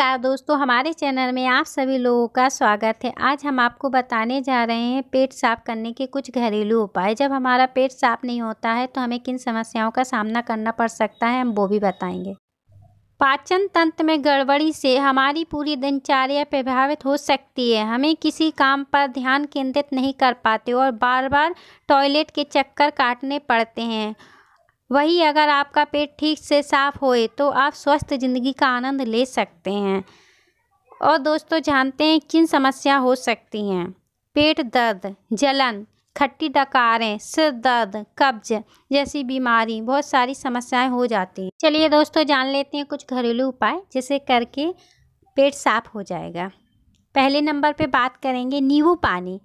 नमस्कार दोस्तों, हमारे चैनल में आप सभी लोगों का स्वागत है। आज हम आपको बताने जा रहे हैं पेट साफ़ करने के कुछ घरेलू उपाय। जब हमारा पेट साफ़ नहीं होता है तो हमें किन समस्याओं का सामना करना पड़ सकता है, हम वो भी बताएँगे। पाचन तंत्र में गड़बड़ी से हमारी पूरी दिनचर्या प्रभावित हो सकती है। हमें किसी काम पर ध्यान केंद्रित नहीं कर पाते और बार बार टॉयलेट के चक्कर काटने पड़ते हैं। वही अगर आपका पेट ठीक से साफ़ होए तो आप स्वस्थ ज़िंदगी का आनंद ले सकते हैं। और दोस्तों, जानते हैं किन समस्या हो सकती हैं? पेट दर्द, जलन, खट्टी डकारें, सिर दर्द, कब्ज जैसी बीमारी, बहुत सारी समस्याएँ हो जाती हैं। चलिए दोस्तों, जान लेते हैं कुछ घरेलू उपाय जिसे करके पेट साफ़ हो जाएगा। पहले नंबर पे बात करेंगे नींबू पानी।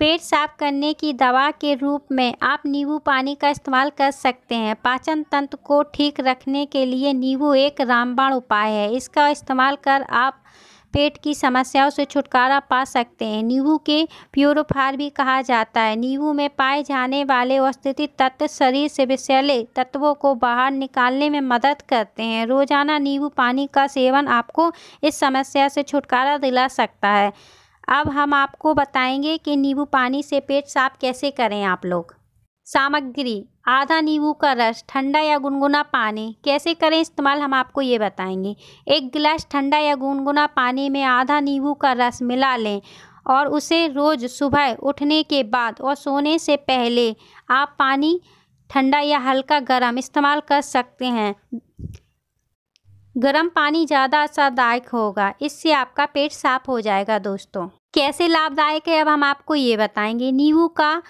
पेट साफ़ करने की दवा के रूप में आप नींबू पानी का इस्तेमाल कर सकते हैं। पाचन तंत्र को ठीक रखने के लिए नींबू एक रामबाण उपाय है। इसका इस्तेमाल कर आप पेट की समस्याओं से छुटकारा पा सकते हैं। नींबू के प्योरोफार भी कहा जाता है। नींबू में पाए जाने वाले औस्थित तत्व शरीर से विषैले तत्वों को बाहर निकालने में मदद करते हैं। रोज़ाना नींबू पानी का सेवन आपको इस समस्या से छुटकारा दिला सकता है। अब हम आपको बताएँगे कि नींबू पानी से पेट साफ़ कैसे करें आप लोग। सामग्री, आधा नींबू का रस, ठंडा या गुनगुना पानी, कैसे करें इस्तेमाल हम आपको ये बताएँगे। एक गिलास ठंडा या गुनगुना पानी में आधा नींबू का रस मिला लें और उसे रोज़ सुबह उठने के बाद और सोने से पहले आप पानी ठंडा या हल्का गर्म इस्तेमाल कर सकते हैं। गर्म पानी ज़्यादा असरदायक होगा, इससे आपका पेट साफ़ हो जाएगा दोस्तों। कैसे लाभदायक है, अब हम आपको ये बताएँगे। नींबू का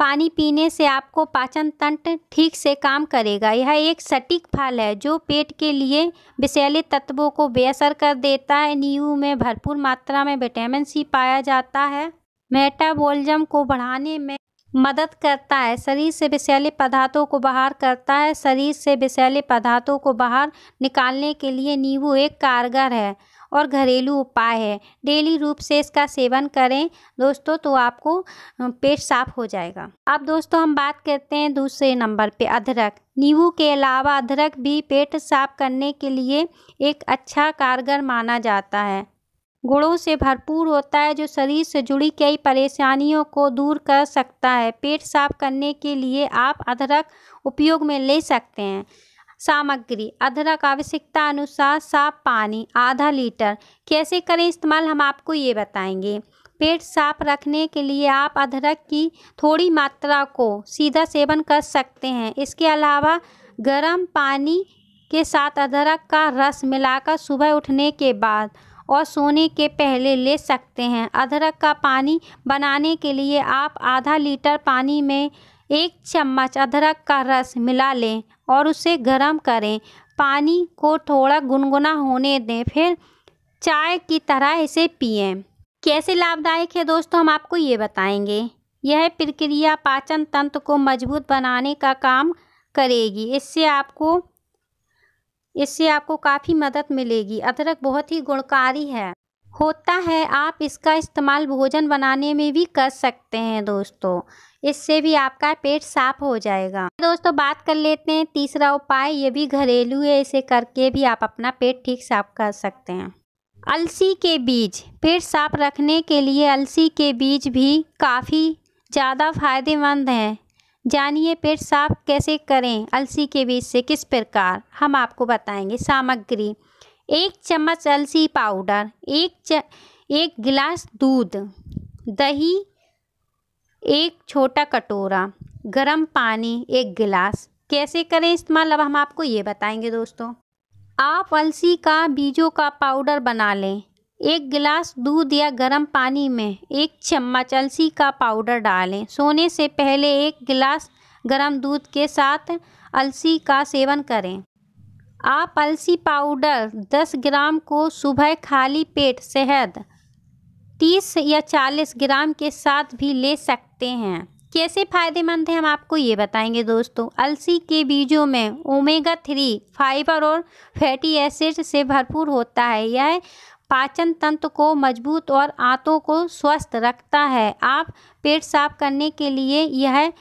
पानी पीने से आपको पाचन तंत्र ठीक से काम करेगा। यह एक सटीक फल है, जो पेट के लिए विषैले तत्वों को बेअसर कर देता है। नींबू में भरपूर मात्रा में विटामिन सी पाया जाता है। मेटाबॉलिज्म को बढ़ाने में मदद करता है। शरीर से विषैले पदार्थों को बाहर करता है। शरीर से विषैले पदार्थों को बाहर निकालने के लिए नींबू एक कारगर है और घरेलू उपाय है। डेली रूप से इसका सेवन करें। दोस्तों तो आपको पेट साफ़ हो जाएगा। अब दोस्तों, हम बात करते हैं दूसरे नंबर पे, अदरक। नींबू के अलावा अदरक भी पेट साफ़ करने के लिए एक अच्छा कारगर माना जाता है। गुणों से भरपूर होता है जो शरीर से जुड़ी कई परेशानियों को दूर कर सकता है। पेट साफ़ करने के लिए आप अदरक उपयोग में ले सकते हैं। सामग्री, अदरक आवश्यकता अनुसार साफ़ पानी, आधा लीटर। कैसे करें इस्तेमाल हम आपको ये बताएँगे। पेट साफ़ रखने के लिए आप अदरक की थोड़ी मात्रा को सीधा सेवन कर सकते हैं। इसके अलावा गर्म पानी के साथ अदरक का रस मिलाकर सुबह उठने के बाद और सोने के पहले ले सकते हैं। अदरक का पानी बनाने के लिए आप आधा लीटर पानी में एक चम्मच अदरक का रस मिला लें और उसे गर्म करें। पानी को थोड़ा गुनगुना होने दें, फिर चाय की तरह इसे पिएँ। कैसे लाभदायक है दोस्तों, हम आपको ये बताएँगे। यह प्रक्रिया पाचन तंत्र को मज़बूत बनाने का काम करेगी। इससे आपको इससे आपको काफ़ी मदद मिलेगी। अदरक बहुत ही गुणकारी है। होता है, आप इसका इस्तेमाल भोजन बनाने में भी कर सकते हैं दोस्तों। इससे भी आपका पेट साफ़ हो जाएगा। दोस्तों, बात कर लेते हैं तीसरा उपाय। ये भी घरेलू है, इसे करके भी आप अपना पेट ठीक साफ़ कर सकते हैं। अलसी के बीज। पेट साफ़ रखने के लिए अलसी के बीज भी काफ़ी ज़्यादा फ़ायदेमंद हैं। जानिए पेट साफ़ कैसे करें, अलसी के बीज से किस प्रकार? हम आपको बताएँगे सामग्री। एक चम्मच अलसी पाउडर, एक च, एक गिलास दूध, दही, एक छोटा कटोरा, गरम पानी, एक गिलास। कैसे करें इस्तेमाल? अब हम आपको ये बताएँगे दोस्तों। आप अलसी का, बीजों का पाउडर बना लें। एक गिलास दूध या गर्म पानी में एक चम्मच अलसी का पाउडर डालें। सोने से पहले एक गिलास गर्म दूध के साथ अलसी का सेवन करें। आप अलसी पाउडर 10 ग्राम को सुबह खाली पेट शहद 30 या 40 ग्राम के साथ भी ले सकते हैं। कैसे फ़ायदेमंद है हम आपको ये बताएँगे दोस्तों। अलसी के बीजों में ओमेगा थ्री, फाइबर और फैटी एसिड से भरपूर होता है। यह पाचन तंत्र को मज़बूत और आंतों को स्वस्थ रखता है। आप पेट साफ़ करने के लिए यह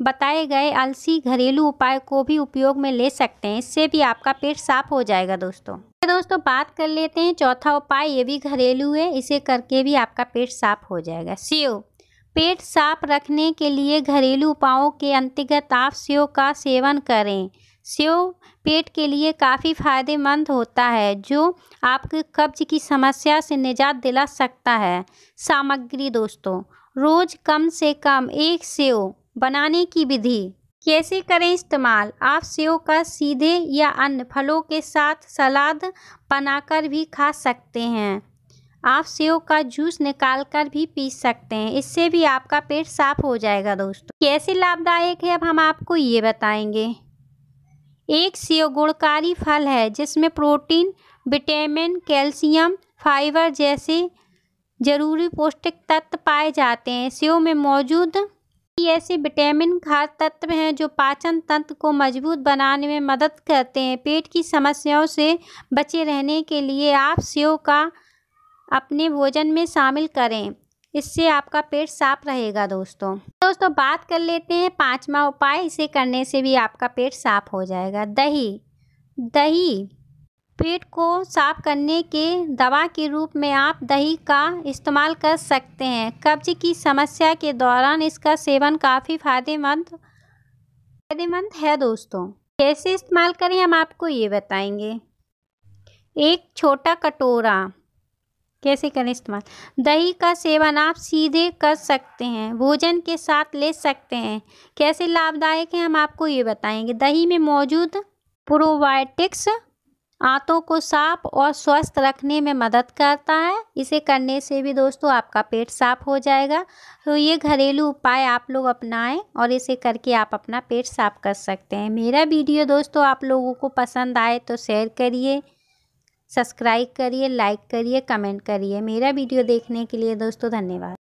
बताए गए अलसी घरेलू उपाय को भी उपयोग में ले सकते हैं। इससे भी आपका पेट साफ़ हो जाएगा दोस्तों। दोस्तों, बात कर लेते हैं। चौथा उपाय ये भी घरेलू है, इसे करके भी आपका पेट साफ़ हो जाएगा। सेव। पेट साफ़ रखने के लिए घरेलू उपायों के अंतर्गत आप सेव का सेवन करें। सेव पेट के लिए काफ़ी फ़ायदेमंद होता है, जो आपके कब्ज की समस्या से निजात दिला सकता है। सामग्री दोस्तों, रोज़ कम से कम एक सेव बनाने की विधि। कैसे करें इस्तेमाल? आप सेव का सीधे या अन्य फलों के साथ सलाद बनाकर भी खा सकते हैं। आप सेव का जूस निकाल कर भी पी सकते हैं। इससे भी आपका पेट साफ़ हो जाएगा दोस्तों। कैसे लाभदायक है? अब हम आपको ये बताएँगे। एक सेव गुणकारी फल है, जिसमें प्रोटीन, विटामिन, कैल्शियम, फाइबर जैसे ज़रूरी पौष्टिक तत्व पाए जाते हैं। सेव में मौजूद ऐसे विटामिन खाद्य तत्व हैं जो पाचन तंत्र को मज़बूत बनाने में मदद करते हैं। पेट की समस्याओं से बचे रहने के लिए आप सेव का अपने भोजन में शामिल करें। इससे आपका पेट साफ़ रहेगा दोस्तों। दोस्तों, बात कर लेते हैं पांचवा उपाय। इसे करने से भी आपका पेट साफ़ हो जाएगा। दही। दही पेट को साफ़ करने के दवा के रूप में आप दही का इस्तेमाल कर सकते हैं। कब्ज की समस्या के दौरान इसका सेवन काफ़ी फ़ायदेमंद फ़ायदेमंद है दोस्तों। कैसे इस्तेमाल करें हम आपको ये बताएँगे। एक छोटा कटोरा। कैसे करें इस्तेमाल? दही का सेवन आप सीधे कर सकते हैं, भोजन के साथ ले सकते हैं। कैसे लाभदायक है, हम आपको ये बताएँगे। दही में मौजूद प्रोबायोटिक्स आंतों को साफ़ और स्वस्थ रखने में मदद करता है। इसे करने से भी दोस्तों आपका पेट साफ़ हो जाएगा। तो ये घरेलू उपाय आप लोग अपनाएँ और इसे करके आप अपना पेट साफ़ कर सकते हैं। मेरा वीडियो दोस्तों आप लोगों को पसंद आए तो शेयर करिए। सब्सक्राइब करिए लाइक करिए कमेंट करिए। मेरा वीडियो देखने के लिए दोस्तों धन्यवाद।